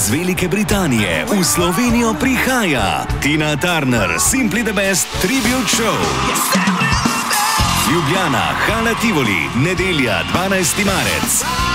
iz Velike Britanije v Slovenijo prihaja Tina Turner, Simply the Best Tribute Show. Ljubljana, Hala Tivoli, nedelja 12. marec.